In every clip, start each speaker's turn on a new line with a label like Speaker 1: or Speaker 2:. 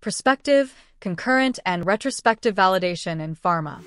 Speaker 1: prospective, concurrent, and retrospective validation in pharma.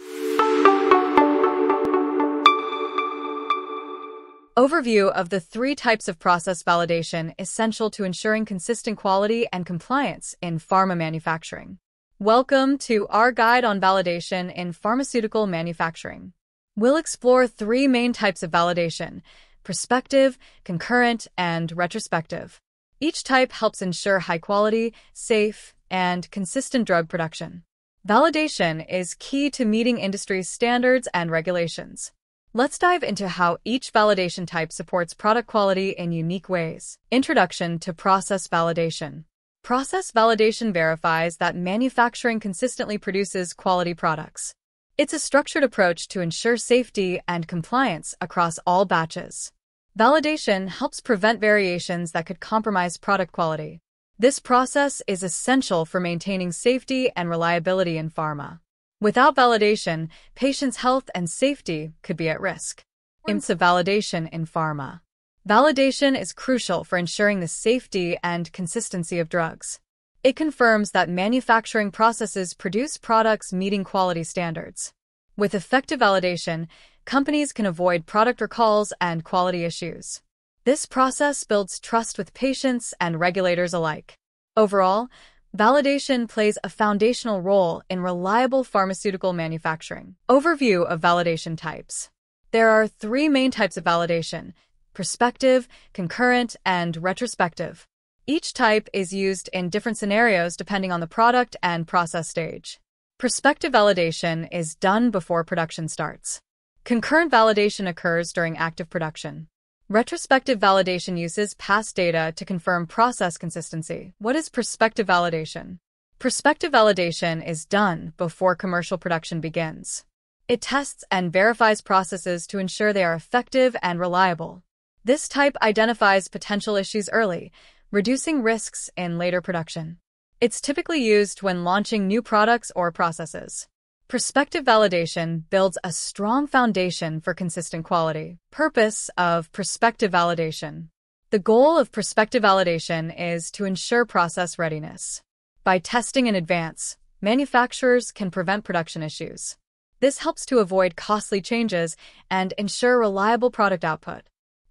Speaker 1: Overview of the three types of process validation essential to ensuring consistent quality and compliance in pharma manufacturing. Welcome to our guide on validation in pharmaceutical manufacturing. We'll explore three main types of validation prospective, concurrent, and retrospective. Each type helps ensure high quality, safe, and consistent drug production. Validation is key to meeting industry's standards and regulations. Let's dive into how each validation type supports product quality in unique ways. Introduction to Process Validation Process validation verifies that manufacturing consistently produces quality products. It's a structured approach to ensure safety and compliance across all batches. Validation helps prevent variations that could compromise product quality. This process is essential for maintaining safety and reliability in pharma. Without validation, patients' health and safety could be at risk. IMSA validation in pharma. Validation is crucial for ensuring the safety and consistency of drugs. It confirms that manufacturing processes produce products meeting quality standards. With effective validation, companies can avoid product recalls and quality issues. This process builds trust with patients and regulators alike. Overall, Validation plays a foundational role in reliable pharmaceutical manufacturing. Overview of validation types. There are three main types of validation, prospective, concurrent, and retrospective. Each type is used in different scenarios depending on the product and process stage. Prospective validation is done before production starts. Concurrent validation occurs during active production. Retrospective validation uses past data to confirm process consistency. What is prospective validation? Prospective validation is done before commercial production begins. It tests and verifies processes to ensure they are effective and reliable. This type identifies potential issues early, reducing risks in later production. It's typically used when launching new products or processes. Prospective validation builds a strong foundation for consistent quality. Purpose of prospective validation. The goal of prospective validation is to ensure process readiness. By testing in advance, manufacturers can prevent production issues. This helps to avoid costly changes and ensure reliable product output.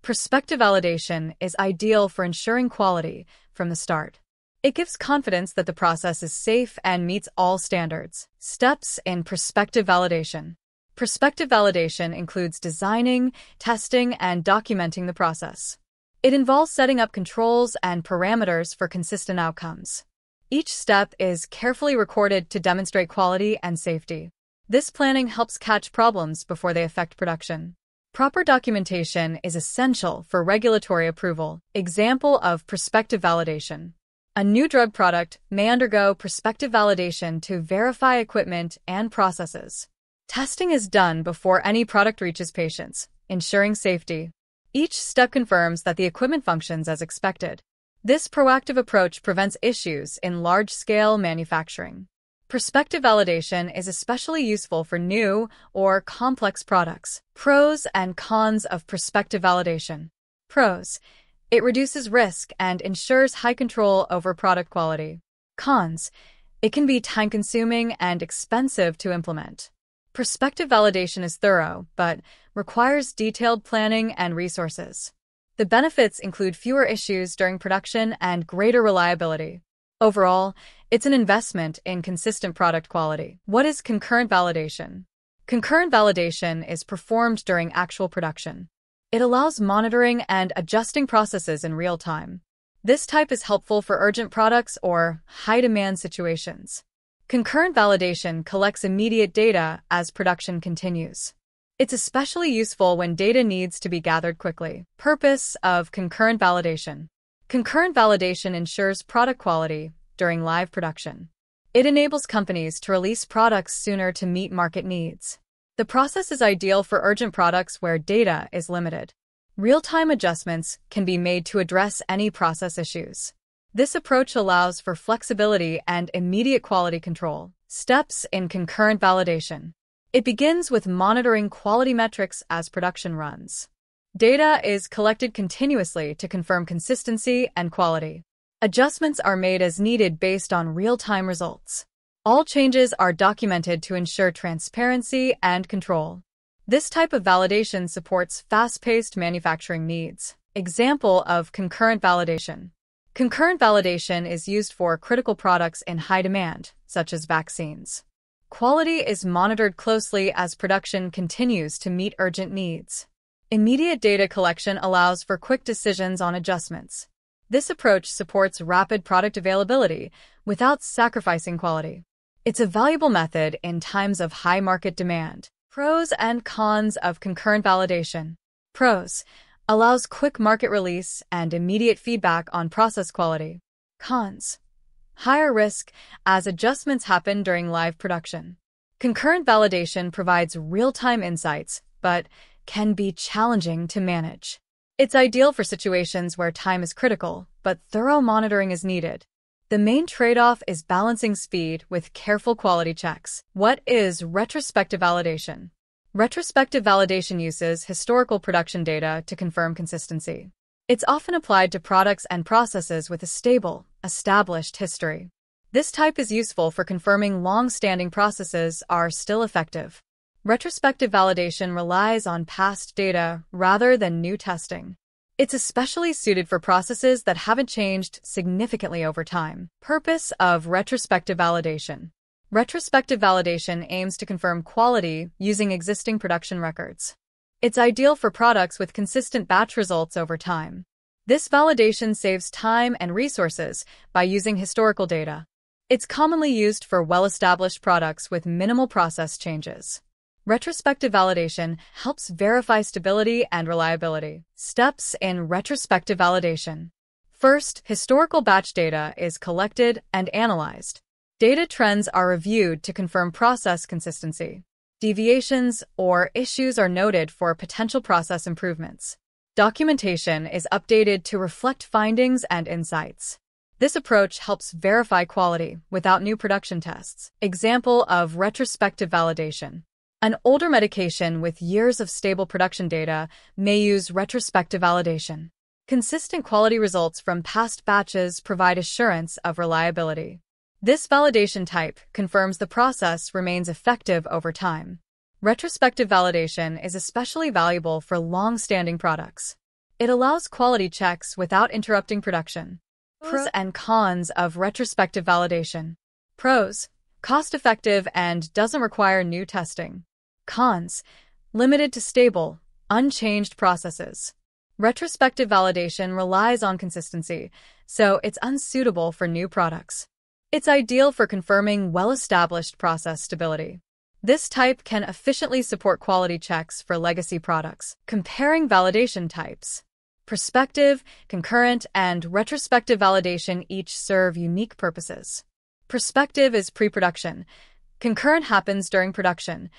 Speaker 1: Prospective validation is ideal for ensuring quality from the start. It gives confidence that the process is safe and meets all standards. Steps in prospective validation. Prospective validation includes designing, testing, and documenting the process. It involves setting up controls and parameters for consistent outcomes. Each step is carefully recorded to demonstrate quality and safety. This planning helps catch problems before they affect production. Proper documentation is essential for regulatory approval. Example of prospective validation. A new drug product may undergo prospective validation to verify equipment and processes. Testing is done before any product reaches patients, ensuring safety. Each step confirms that the equipment functions as expected. This proactive approach prevents issues in large-scale manufacturing. Prospective validation is especially useful for new or complex products. Pros and cons of prospective validation. Pros. It reduces risk and ensures high control over product quality. Cons. It can be time consuming and expensive to implement. Prospective validation is thorough, but requires detailed planning and resources. The benefits include fewer issues during production and greater reliability. Overall, it's an investment in consistent product quality. What is concurrent validation? Concurrent validation is performed during actual production. It allows monitoring and adjusting processes in real time. This type is helpful for urgent products or high-demand situations. Concurrent validation collects immediate data as production continues. It's especially useful when data needs to be gathered quickly. Purpose of concurrent validation. Concurrent validation ensures product quality during live production. It enables companies to release products sooner to meet market needs. The process is ideal for urgent products where data is limited. Real-time adjustments can be made to address any process issues. This approach allows for flexibility and immediate quality control. Steps in concurrent validation. It begins with monitoring quality metrics as production runs. Data is collected continuously to confirm consistency and quality. Adjustments are made as needed based on real-time results. All changes are documented to ensure transparency and control. This type of validation supports fast-paced manufacturing needs. Example of concurrent validation. Concurrent validation is used for critical products in high demand, such as vaccines. Quality is monitored closely as production continues to meet urgent needs. Immediate data collection allows for quick decisions on adjustments. This approach supports rapid product availability without sacrificing quality. It's a valuable method in times of high market demand. Pros and cons of concurrent validation. Pros allows quick market release and immediate feedback on process quality. Cons higher risk as adjustments happen during live production. Concurrent validation provides real-time insights, but can be challenging to manage. It's ideal for situations where time is critical, but thorough monitoring is needed. The main trade-off is balancing speed with careful quality checks. What is retrospective validation? Retrospective validation uses historical production data to confirm consistency. It's often applied to products and processes with a stable, established history. This type is useful for confirming long-standing processes are still effective. Retrospective validation relies on past data rather than new testing. It's especially suited for processes that haven't changed significantly over time. Purpose of retrospective validation. Retrospective validation aims to confirm quality using existing production records. It's ideal for products with consistent batch results over time. This validation saves time and resources by using historical data. It's commonly used for well-established products with minimal process changes. Retrospective validation helps verify stability and reliability. Steps in retrospective validation. First, historical batch data is collected and analyzed. Data trends are reviewed to confirm process consistency. Deviations or issues are noted for potential process improvements. Documentation is updated to reflect findings and insights. This approach helps verify quality without new production tests. Example of retrospective validation. An older medication with years of stable production data may use retrospective validation. Consistent quality results from past batches provide assurance of reliability. This validation type confirms the process remains effective over time. Retrospective validation is especially valuable for long-standing products. It allows quality checks without interrupting production. Pros and cons of retrospective validation. Pros, cost-effective and doesn't require new testing. Cons, limited to stable, unchanged processes. Retrospective validation relies on consistency, so it's unsuitable for new products. It's ideal for confirming well-established process stability. This type can efficiently support quality checks for legacy products. Comparing validation types. Prospective, concurrent, and retrospective validation each serve unique purposes. Prospective is pre-production. Concurrent happens during production,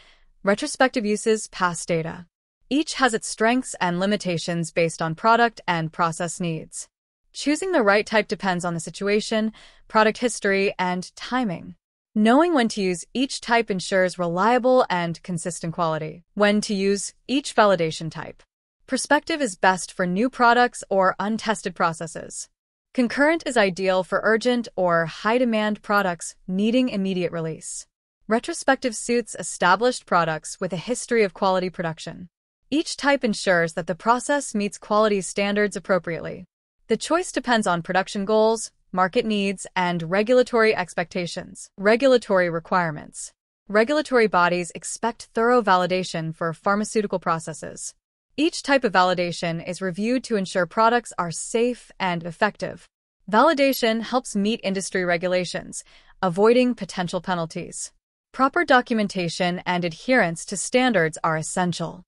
Speaker 1: Retrospective uses past data. Each has its strengths and limitations based on product and process needs. Choosing the right type depends on the situation, product history, and timing. Knowing when to use each type ensures reliable and consistent quality. When to use each validation type. Prospective is best for new products or untested processes. Concurrent is ideal for urgent or high-demand products needing immediate release. Retrospective suits established products with a history of quality production. Each type ensures that the process meets quality standards appropriately. The choice depends on production goals, market needs, and regulatory expectations. Regulatory requirements. Regulatory bodies expect thorough validation for pharmaceutical processes. Each type of validation is reviewed to ensure products are safe and effective. Validation helps meet industry regulations, avoiding potential penalties. Proper documentation and adherence to standards are essential.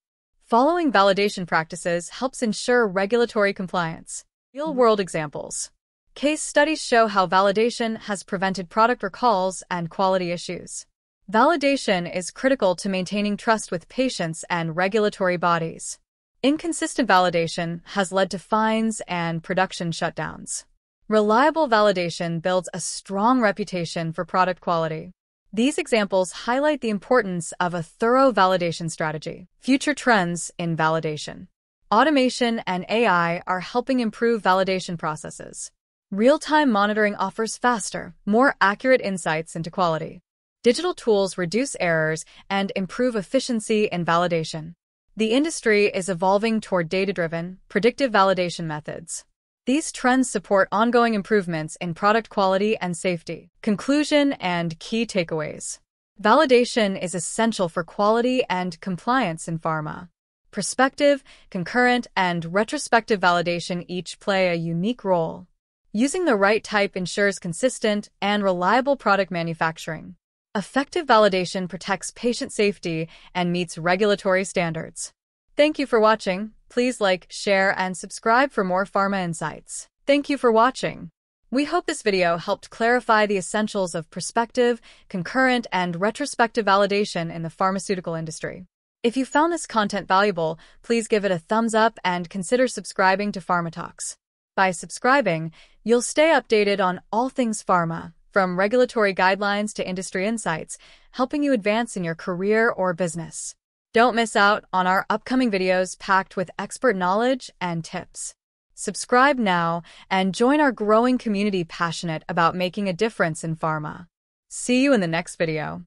Speaker 1: Following validation practices helps ensure regulatory compliance. Real-world examples. Case studies show how validation has prevented product recalls and quality issues. Validation is critical to maintaining trust with patients and regulatory bodies. Inconsistent validation has led to fines and production shutdowns. Reliable validation builds a strong reputation for product quality. These examples highlight the importance of a thorough validation strategy. Future trends in validation. Automation and AI are helping improve validation processes. Real-time monitoring offers faster, more accurate insights into quality. Digital tools reduce errors and improve efficiency in validation. The industry is evolving toward data-driven, predictive validation methods. These trends support ongoing improvements in product quality and safety. Conclusion and key takeaways. Validation is essential for quality and compliance in pharma. Prospective, concurrent, and retrospective validation each play a unique role. Using the right type ensures consistent and reliable product manufacturing. Effective validation protects patient safety and meets regulatory standards. Thank you for watching. Please like, share, and subscribe for more pharma insights. Thank you for watching. We hope this video helped clarify the essentials of prospective, concurrent, and retrospective validation in the pharmaceutical industry. If you found this content valuable, please give it a thumbs up and consider subscribing to PharmaTalks. By subscribing, you'll stay updated on all things pharma, from regulatory guidelines to industry insights, helping you advance in your career or business. Don't miss out on our upcoming videos packed with expert knowledge and tips. Subscribe now and join our growing community passionate about making a difference in pharma. See you in the next video.